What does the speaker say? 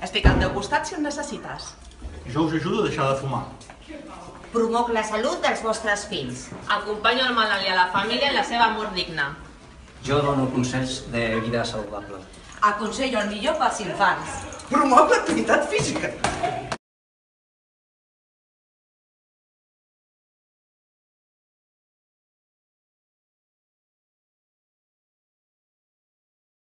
Estic al teu costat si em necessites. Jo us ajudo a deixar de fumar. Promoc la salut dels vostres fills. Acompanyo el malalt i a la família en la seva mort digna. Jo dono consells de vida saludable. Aconsello el millor pels infants. Promoc l'activitat física.